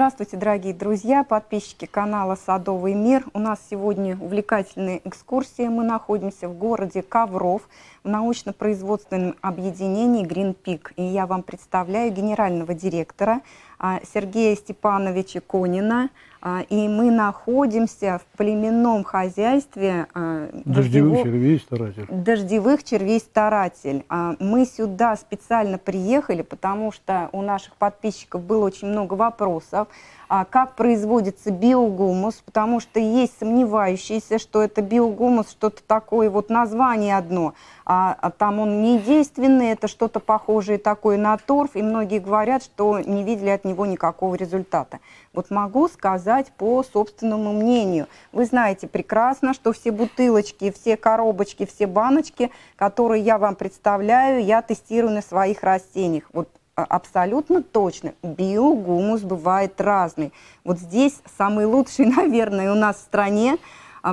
Здравствуйте, дорогие друзья, подписчики канала «Садовый мир». У нас сегодня увлекательная экскурсия. Мы находимся в городе Ковров в научно-производственном объединении Green Peak. И я вам представляю генерального директора а, Сергея Степановича Конина. А, и мы находимся в племенном хозяйстве а, дождевых червей старатель. Дождевых червей старатель. Мы сюда специально приехали, потому что у наших подписчиков было очень много вопросов а, как производится биогумус, потому что есть сомневающиеся, что это биогумус, что-то такое, вот название одно, а, а там он не действенный, это что-то похожее такое на торф, и многие говорят, что не видели от него никакого результата. Вот могу сказать по собственному мнению. Вы знаете прекрасно, что все бутылочки, все коробочки, все баночки, которые я вам представляю, я тестирую на своих растениях. Вот а, абсолютно точно. Биогумус бывает разный. Вот здесь самый лучший, наверное, у нас в стране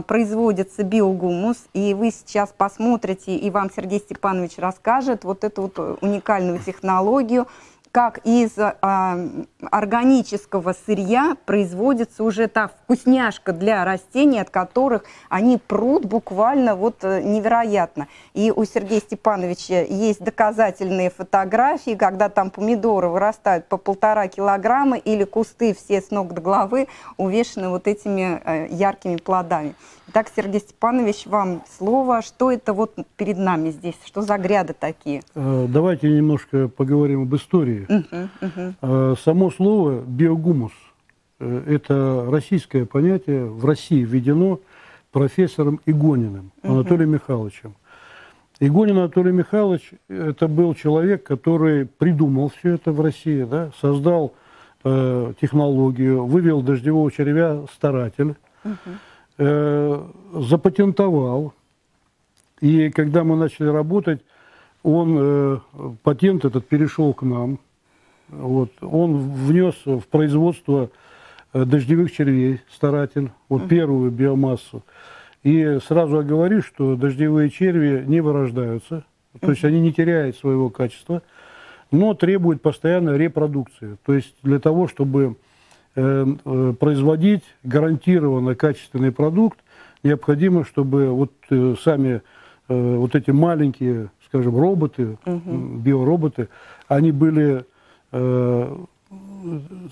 производится биогумус, и вы сейчас посмотрите, и вам Сергей Степанович расскажет вот эту вот уникальную технологию, как из а, органического сырья производится уже та вкусняшка для растений, от которых они прут буквально вот э, невероятно. И у Сергея Степановича есть доказательные фотографии, когда там помидоры вырастают по полтора килограмма или кусты все с ног до головы увешаны вот этими э, яркими плодами. Так, Сергей Степанович, вам слово. Что это вот перед нами здесь? Что за гряды такие? Э, давайте немножко поговорим об истории. Uh-huh, uh-huh. Само слово «биогумус» э, – это российское понятие, в России введено профессором Игониным. Анатолием Михайловичем. Игонин Анатолий Михайлович – это был человек, который придумал все это в России, да, создал э, технологию, вывел дождевого червя «Старатель», uh-huh э, запатентовал. И когда мы начали работать, он, э, патент этот перешел к нам. Вот, он внес в производство э, дождевых червей старатель, вот первую биомассу. И сразу оговорю, что дождевые черви не вырождаются, то есть они не теряют своего качества, но требуют постоянной репродукции. То есть для того, чтобы производить гарантированно качественный продукт, необходимо, чтобы вот э, сами вот эти маленькие, скажем, роботы, угу. биороботы, они были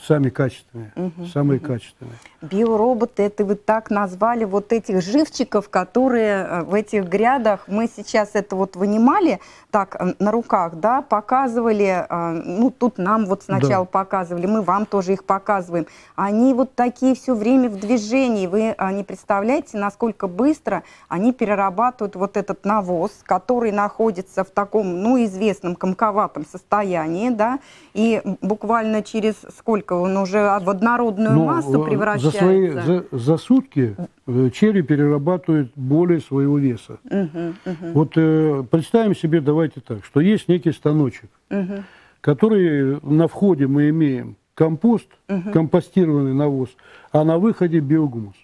сами качественные, угу, самые угу. качественные. Биороботы, это вы так назвали вот этих живчиков, которые э, в этих грядах, мы сейчас это вот вынимали так э, на руках, да, показывали, э, ну тут нам вот сначала да. показывали, мы вам тоже их показываем. Они вот такие все время в движении, вы не представляете, насколько быстро они перерабатывают вот этот навоз, который находится в таком, ну, известном комковатом состоянии, да, и буквально через сколько он уже в однородную ну, массу превращается? За, свои, за, за сутки э, черви перерабатывают более своего веса. Угу, угу. Вот э, представим себе, давайте так, что есть некий станочек, угу. который на входе мы имеем компост, угу. компостированный навоз, а на выходе биогумус.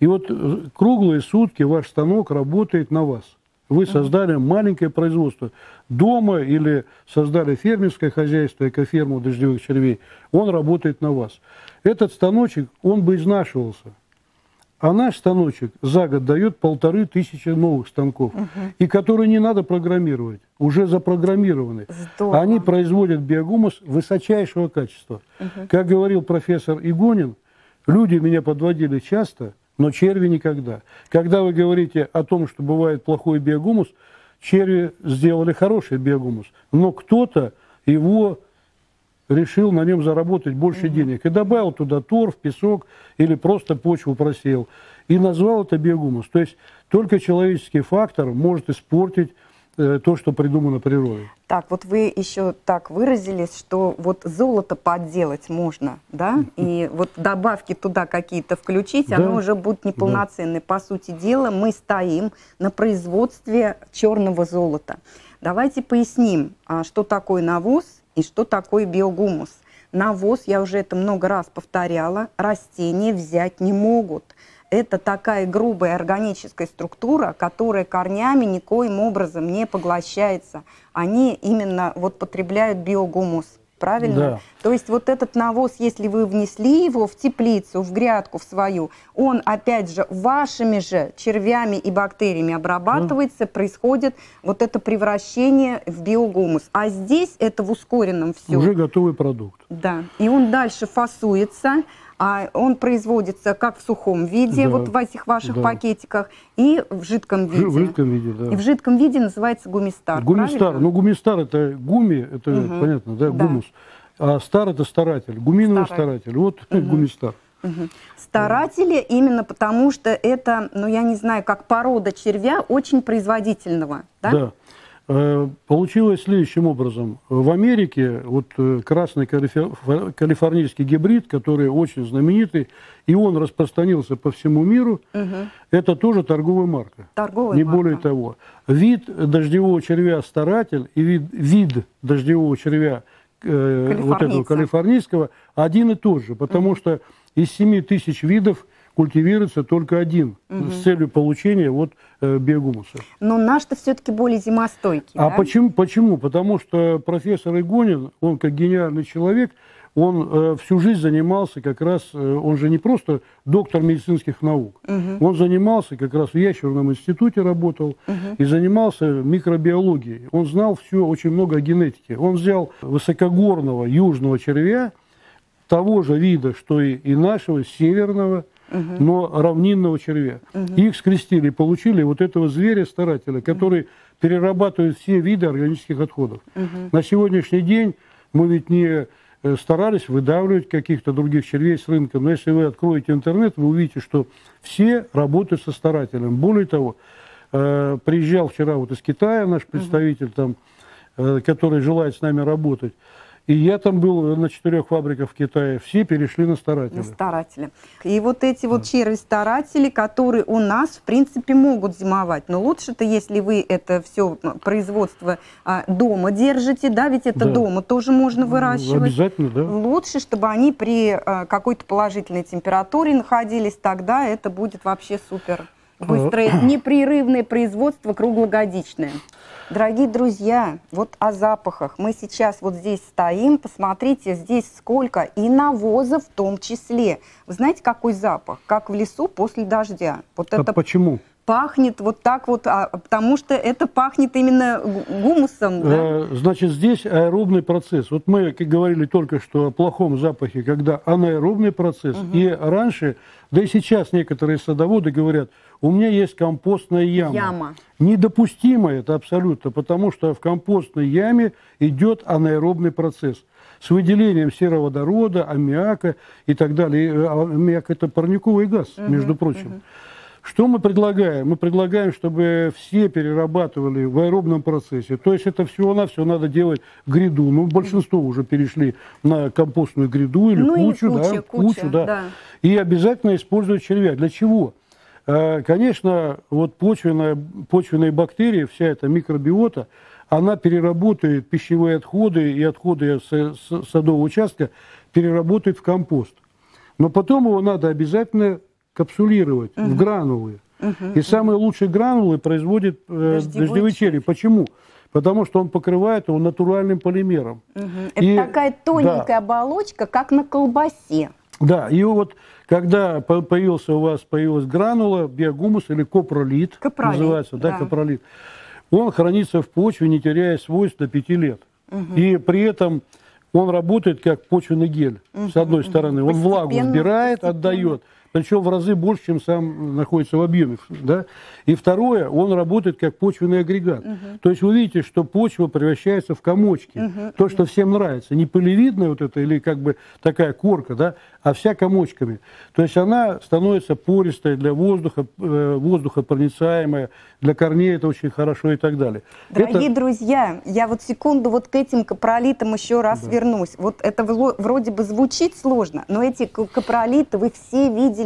И вот э, круглые сутки ваш станок работает на вас. Вы создали маленькое производство дома или создали фермерское хозяйство, экоферму дождевых червей. Он работает на вас. Этот станочек, он бы изнашивался. А наш станочек за год дает полторы тысячи новых станков, угу. и которые не надо программировать, уже запрограммированы. Здорово. Они производят биогумус высочайшего качества. Угу. Как говорил профессор Игонин, люди меня подводили часто – но черви никогда. Когда вы говорите о том, что бывает плохой биогумус, черви сделали хороший биогумус, но кто-то его решил на нем заработать больше угу. денег и добавил туда торф, песок или просто почву просеял и назвал это биогумус. То есть только человеческий фактор может испортить то, что придумано природой. Так, вот вы еще так выразились, что вот золото подделать можно, да, и вот добавки туда какие-то включить, да. оно уже будет неполноценное. Да. По сути дела, мы стоим на производстве черного золота. Давайте поясним, а, что такое навоз и что такое биогумус. Навоз, я уже это много раз повторяла, растения взять не могут это такая грубая органическая структура, которая корнями никоим образом не поглощается. Они именно вот потребляют биогумус. правильно? Да. То есть вот этот навоз, если вы внесли его в теплицу, в грядку в свою, он опять же вашими же червями и бактериями обрабатывается, да. происходит вот это превращение в биогумус. А здесь это в ускоренном все. Уже готовый продукт. Да, и он дальше фасуется, а он производится как в сухом виде, да. вот в этих ваших да. пакетиках, и в жидком виде. В жидком виде, да. И в жидком виде называется гумистар. Гумистар. Правильно? Ну, гумистар это гуми, это угу. понятно, да, да, гумус. А стар это старатель, гуминовый Старатель. старатель. Вот угу. гумистар. Угу. Старатели именно потому, что это, ну я не знаю, как порода червя очень производительного. Да. да. Э, получилось следующим образом. В Америке вот э, красный калифорнийский гибрид, который очень знаменитый, и он распространился по всему миру, угу. это тоже торговая марка. Торговая Не марка. более того. Вид дождевого червя старатель и вид, вид дождевого червя э, вот этого калифорнийского один и тот же, потому угу. что из 7 тысяч видов культивируется только один угу. с целью получения вот э, биогумуса. Но наш-то все-таки более зимостойкий. А да? почему? Почему? Потому что профессор Игонин, он как гениальный человек, он э, всю жизнь занимался как раз, э, он же не просто доктор медицинских наук, угу. он занимался как раз в Ящерном институте работал угу. и занимался микробиологией. Он знал все, очень много о генетике. Он взял высокогорного южного червя, того же вида, что и, и нашего, северного, угу. но равнинного червя. Угу. их скрестили, получили вот этого зверя-старателя, который угу. перерабатывает все виды органических отходов. Угу. На сегодняшний день мы ведь не э, старались выдавливать каких-то других червей с рынка, но если вы откроете интернет, вы увидите, что все работают со старателем. Более того, э, приезжал вчера вот из Китая наш представитель угу. там, э, который желает с нами работать, и я там был на четырех фабриках в Китае. Все перешли на старатели. На старатели. И вот эти вот черви-старатели, которые у нас, в принципе, могут зимовать. Но лучше-то, если вы это все производство а, дома держите, да, ведь это да. дома тоже можно выращивать. Обязательно, да. Лучше, чтобы они при а, какой-то положительной температуре находились, тогда это будет вообще супер. Быстрое, а. непрерывное производство круглогодичное. Дорогие друзья, вот о запахах. Мы сейчас вот здесь стоим, посмотрите, здесь сколько, и навоза в том числе. Вы знаете, какой запах? Как в лесу после дождя. Вот а это почему? Пахнет вот так вот, а, потому что это пахнет именно гумусом. Да? Э, значит, здесь аэробный процесс. Вот мы как говорили только что о плохом запахе, когда анаэробный процесс. Угу. И раньше, да и сейчас некоторые садоводы говорят, у меня есть компостная яма. Яма. Недопустимо это абсолютно, потому что в компостной яме идет анаэробный процесс с выделением сероводорода, аммиака и так далее. Э, аммиак – это парниковый газ, угу, между прочим. Угу. Что мы предлагаем? Мы предлагаем, чтобы все перерабатывали в аэробном процессе. То есть это всего-навсего надо делать гряду. Ну, большинство уже перешли на компостную гряду или ну, кучу. куча, да, куча, кучу да. да. И обязательно использовать червя. Для чего? Э, конечно, вот почвенная, почвенные бактерии, вся эта микробиота, она переработает пищевые отходы и отходы с, с садового участка, переработает в компост. Но потом его надо обязательно капсулировать угу. в гранулы. Угу, и самые лучшие гранулы производит э, дождевой, дождевой черри. Почему? Потому что он покрывает его натуральным полимером. Угу. И, Это такая тоненькая да. оболочка, как на колбасе. Да, и вот когда появился у вас появилась гранула, биогумус или копролит, копролит называется, да, да, копролит, он хранится в почве, не теряя свойств до 5 лет. Угу. И при этом он работает как почвенный гель, угу, с одной стороны. Он влагу сбирает, отдает причем в разы больше, чем сам находится в объеме. Да? И второе, он работает как почвенный агрегат. Угу. То есть вы видите, что почва превращается в комочки. Угу. То, что всем нравится. Не пылевидная вот это или как бы такая корка, да, а вся комочками. То есть она становится пористой для воздуха, э, воздухопроницаемая, для корней это очень хорошо и так далее. Дорогие это... друзья, я вот секунду вот к этим капролитам еще раз да. вернусь. Вот это вроде бы звучит сложно, но эти капролиты вы все видели.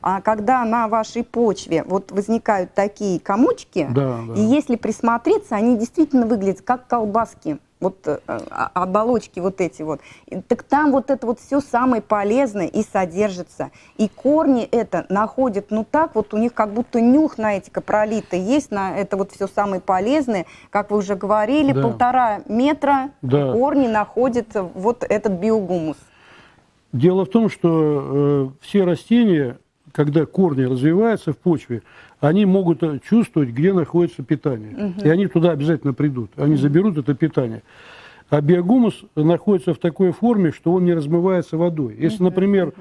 А когда на вашей почве вот возникают такие комочки, да, да. и если присмотреться, они действительно выглядят как колбаски. вот э, а, оболочки вот эти вот. Так там вот это вот все самое полезное и содержится. И корни это находят, ну так вот у них как будто нюх на эти капролиты есть, на это вот все самое полезное. Как вы уже говорили, да. полтора метра да. корни находят вот этот биогумус. Дело в том, что э, все растения, когда корни развиваются в почве, они могут э, чувствовать, где находится питание. Угу. И они туда обязательно придут. Они заберут это питание. А биогумус находится в такой форме, что он не размывается водой. Если, например,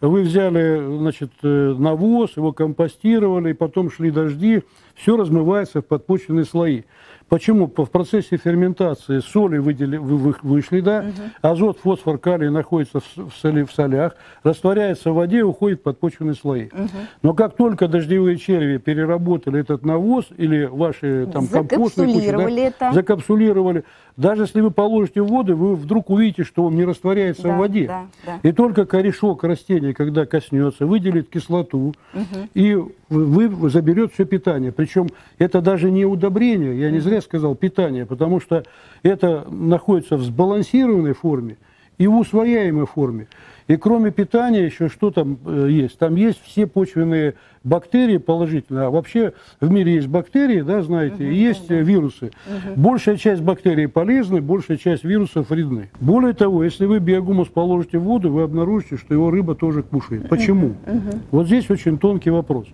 вы взяли значит, э, навоз, его компостировали, и потом шли дожди, все размывается в подпочвенные слои. Почему? В процессе ферментации соли выдели, вы, вышли, да, угу. азот, фосфор, калий находится в, соли, в солях, растворяется в воде, уходит в подпочвенные слои. Угу. Но как только дождевые черви переработали этот навоз или ваши там компостные кучи, да, это. закапсулировали, даже если вы положите в воду, вы вдруг увидите, что он не растворяется да, в воде. Да, да. И только корешок растения, когда коснется, выделит кислоту, угу. и вы заберет все питание. Причем это даже не удобрение, я не зря сказал питание, потому что это находится в сбалансированной форме и в усвояемой форме. И кроме питания еще что там э, есть? Там есть все почвенные бактерии положительные. А вообще в мире есть бактерии, да, знаете, угу, есть да. вирусы. Угу. Большая часть бактерий полезны, большая часть вирусов вредны. Более того, если вы биогумус положите в воду, вы обнаружите, что его рыба тоже кушает. Почему? Угу. Вот здесь очень тонкий вопрос.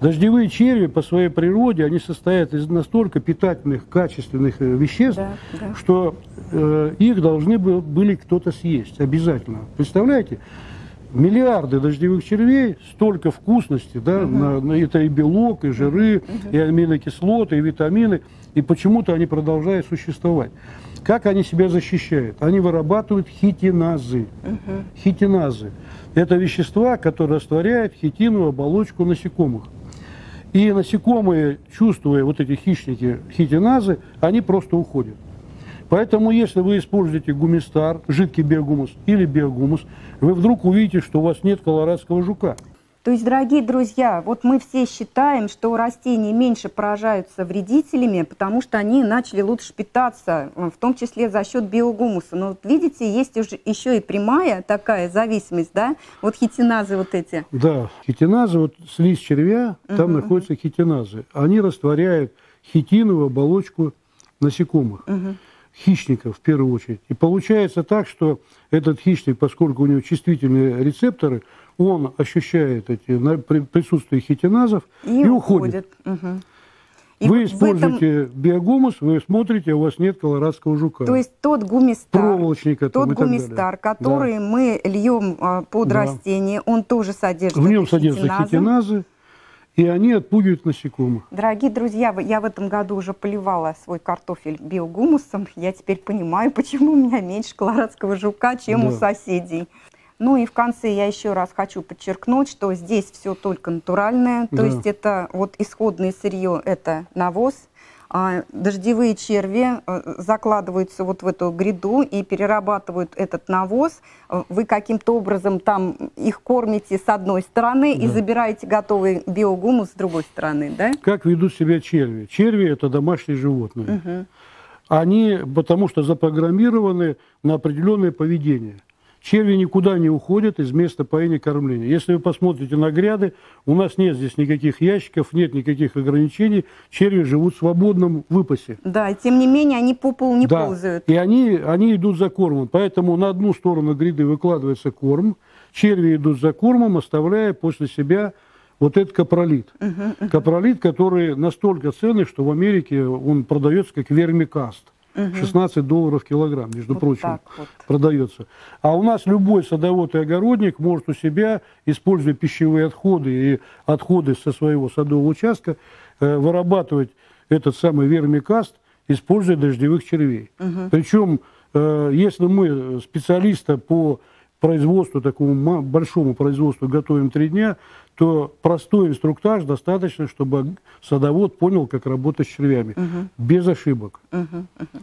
Дождевые черви по своей природе, они состоят из настолько питательных, качественных э, веществ, да, да. что э, их должны были кто-то съесть обязательно. Представляете? Миллиарды дождевых червей, столько вкусности, да, угу. на, на, это и белок, и жиры, угу. и аминокислоты, и витамины, и почему-то они продолжают существовать. Как они себя защищают? Они вырабатывают хитиназы. Угу. Хитиназы. Это вещества, которые растворяют хитиновую оболочку насекомых. И насекомые, чувствуя вот эти хищники, хитиназы, они просто уходят. Поэтому, если вы используете гумистар, жидкий биогумус или биогумус, вы вдруг увидите, что у вас нет колорадского жука. То есть, дорогие друзья, вот мы все считаем, что растения меньше поражаются вредителями, потому что они начали лучше питаться, в том числе за счет биогумуса. Но вот видите, есть уже еще и прямая такая зависимость, да? Вот хитиназы вот эти. Да, хитиназы, вот слизь червя, там угу, находятся хитиназы. Они растворяют хитиновую оболочку насекомых. Угу хищников в первую очередь. И получается так, что этот хищник, поскольку у него чувствительные рецепторы, он ощущает эти, присутствие хитиназов и, и уходит. Угу. И вы используете этом... биогумус, вы смотрите, у вас нет колорадского жука. То есть тот гумистар, проволочника тот гумистар, который да. мы льем а, под да. растение, он тоже содержит В нем содержатся хитиназы, и они отпугивают насекомых. Дорогие друзья, я в этом году уже поливала свой картофель биогумусом. Я теперь понимаю, почему у меня меньше колорадского жука, чем да. у соседей. Ну и в конце я еще раз хочу подчеркнуть, что здесь все только натуральное, да. то есть это вот исходное сырье, это навоз, а дождевые черви э, закладываются вот в эту гряду и перерабатывают этот навоз. Вы каким-то образом там их кормите с одной стороны да. и забираете готовый биогумус с другой стороны, да? Как ведут себя черви? Черви – это домашние животные. Угу. Они потому что запрограммированы на определенное поведение. Черви никуда не уходят из места поения кормления. Если вы посмотрите на гряды, у нас нет здесь никаких ящиков, нет никаких ограничений. Черви живут в свободном выпасе. Да, тем не менее они по полу не да. ползают. И они, они идут за кормом. Поэтому на одну сторону гряды выкладывается корм, черви идут за кормом, оставляя после себя вот этот капролит. Угу, угу. Капролит, который настолько ценный, что в Америке он продается как вермикаст. 16 долларов килограмм, между вот прочим, вот. продается. А у нас любой садовод и огородник может у себя, используя пищевые отходы и отходы со своего садового участка, э, вырабатывать этот самый вермикаст, используя дождевых червей. Угу. Причем, э, если мы специалиста по производству, такому большому производству готовим три дня, то простой инструктаж достаточно, чтобы садовод понял, как работать с червями. Угу. Без ошибок. Угу, угу.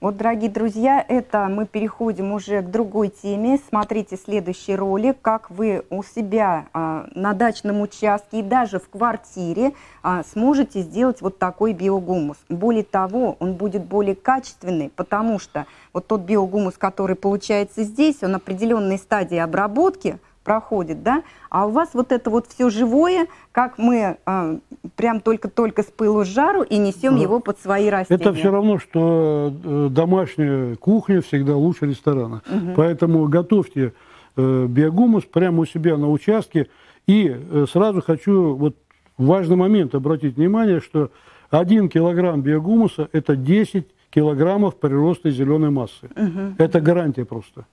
Вот, дорогие друзья, это мы переходим уже к другой теме. Смотрите следующий ролик, как вы у себя а, на дачном участке и даже в квартире а, сможете сделать вот такой биогумус. Более того, он будет более качественный, потому что вот тот биогумус, который получается здесь, он определенной стадии обработки – проходит, да, а у вас вот это вот все живое, как мы э, прям только-только с пылу с жару и несем да. его под свои растения. Это все равно, что э, домашняя кухня всегда лучше ресторана. Угу. Поэтому готовьте э, биогумус прямо у себя на участке. И э, сразу хочу вот важный момент обратить внимание, что один килограмм биогумуса – это 10 килограммов прироста зеленой массы. Угу. Это гарантия просто.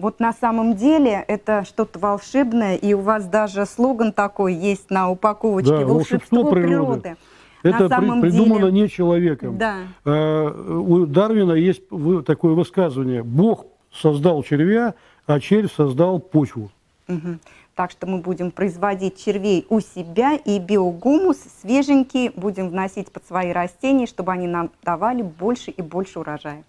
Вот на самом деле это что-то волшебное, и у вас даже слоган такой есть на упаковочке да, «Волшебство, природы». природы. Это при, придумано деле... не человеком. Да. А, у Дарвина есть такое высказывание «Бог создал червя, а червь создал почву». Угу. Так что мы будем производить червей у себя и биогумус свеженький будем вносить под свои растения, чтобы они нам давали больше и больше урожая.